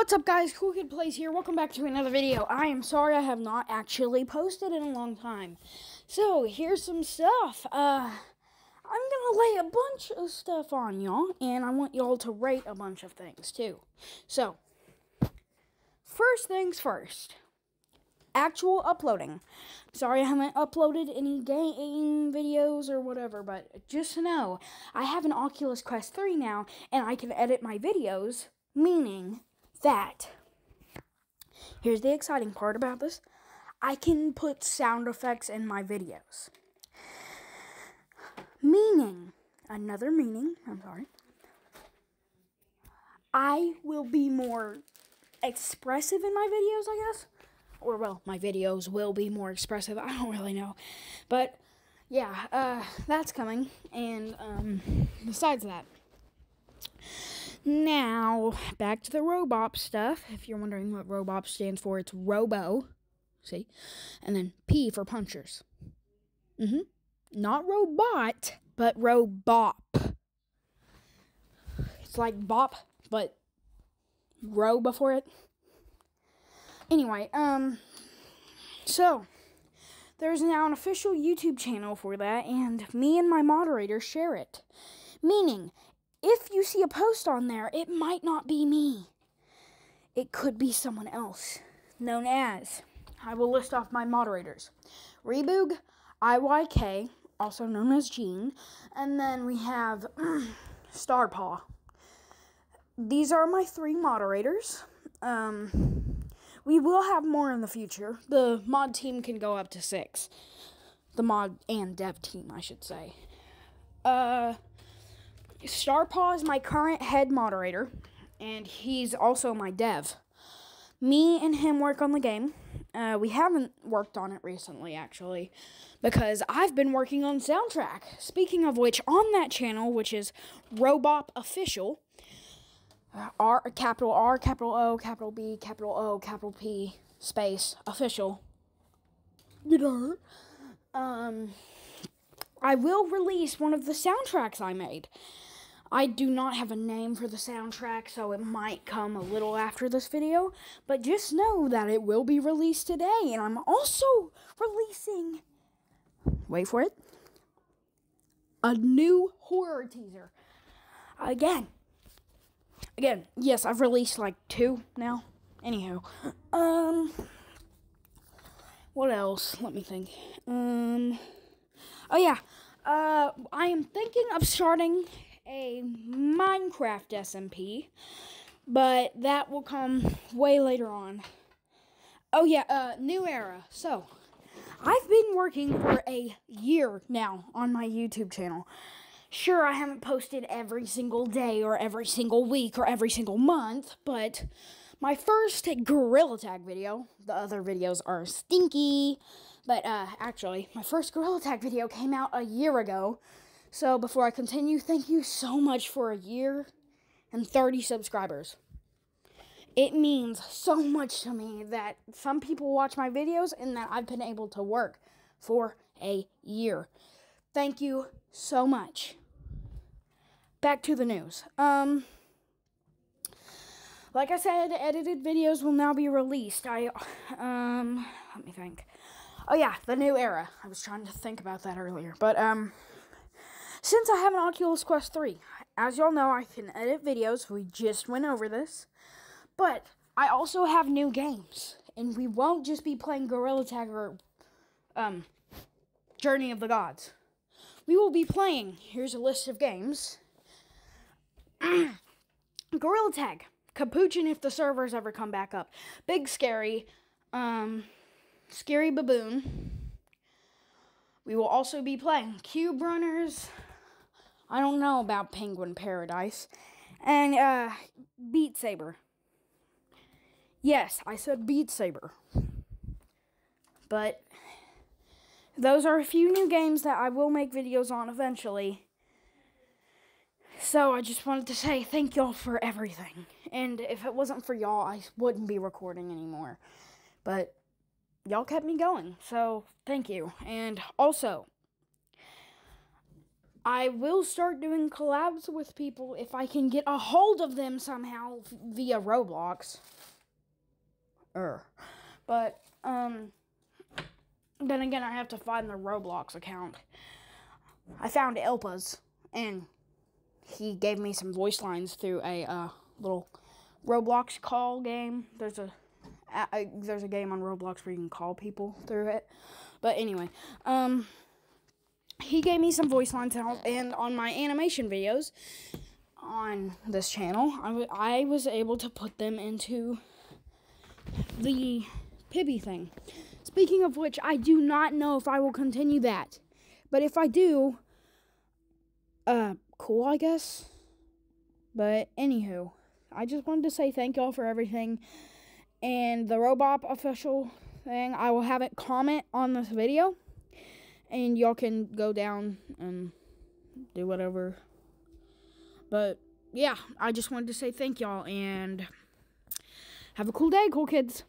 What's up guys, Cool Kid Plays here, welcome back to another video. I am sorry I have not actually posted in a long time. So, here's some stuff. Uh, I'm gonna lay a bunch of stuff on y'all, and I want y'all to rate a bunch of things too. So, first things first. Actual uploading. Sorry I haven't uploaded any game videos or whatever, but just know, I have an Oculus Quest 3 now, and I can edit my videos, meaning that. Here's the exciting part about this I can put sound effects in my videos. Meaning, another meaning, I'm sorry, I will be more expressive in my videos, I guess. Or, well, my videos will be more expressive. I don't really know. But, yeah, uh, that's coming. And, um, besides that, now, back to the Robop stuff. If you're wondering what Robop stands for, it's Robo. See? And then P for punchers. Mm-hmm. Not robot, but Robop. It's like bop, but row before it. Anyway, um, so there's now an official YouTube channel for that, and me and my moderator share it. Meaning, if you see a post on there, it might not be me. It could be someone else, known as. I will list off my moderators Reboog, IYK, also known as Gene, and then we have Starpaw. These are my three moderators. Um, we will have more in the future. The mod team can go up to six. The mod and dev team, I should say. Uh, Starpaw is my current head moderator, and he's also my dev. Me and him work on the game. Uh, we haven't worked on it recently, actually, because I've been working on soundtrack. Speaking of which, on that channel, which is Robop Official, R capital R capital O capital B capital O capital P space official. you Um, I will release one of the soundtracks I made. I do not have a name for the soundtrack, so it might come a little after this video, but just know that it will be released today, and I'm also releasing, wait for it, a new horror teaser. Again, again, yes, I've released like two now. Anywho, um, what else? Let me think. Um, oh yeah, uh, I am thinking of starting a Minecraft SMP, but that will come way later on. Oh yeah, uh, new era. So, I've been working for a year now on my YouTube channel. Sure, I haven't posted every single day or every single week or every single month, but my first Gorilla Tag video, the other videos are stinky, but uh, actually, my first Gorilla Tag video came out a year ago, so before I continue, thank you so much for a year and 30 subscribers. It means so much to me that some people watch my videos and that I've been able to work for a year. Thank you so much. Back to the news. Um like I said, edited videos will now be released. I um let me think. Oh yeah, the new era. I was trying to think about that earlier. But um since I have an Oculus Quest 3, as y'all know, I can edit videos. We just went over this. But I also have new games. And we won't just be playing Gorilla Tag or um, Journey of the Gods. We will be playing, here's a list of games. Gorilla Tag, Capuchin if the servers ever come back up. Big Scary, um, Scary Baboon. We will also be playing Cube Runners, I don't know about Penguin Paradise. And, uh, Beat Saber. Yes, I said Beat Saber. But, those are a few new games that I will make videos on eventually. So, I just wanted to say thank y'all for everything. And if it wasn't for y'all, I wouldn't be recording anymore. But, y'all kept me going. So, thank you. And also, I will start doing collabs with people if I can get a hold of them somehow via Roblox. Er. But, um, then again, I have to find the Roblox account. I found Elpa's, and he gave me some voice lines through a uh, little Roblox call game. There's a, a, there's a game on Roblox where you can call people through it. But anyway, um, he gave me some voice lines and on my animation videos on this channel, I, I was able to put them into the Pibby thing. Speaking of which, I do not know if I will continue that. But if I do, uh, cool, I guess. But anywho, I just wanted to say thank y'all for everything. And the Robop official thing, I will have it comment on this video. And y'all can go down and do whatever. But yeah, I just wanted to say thank y'all and have a cool day, cool kids.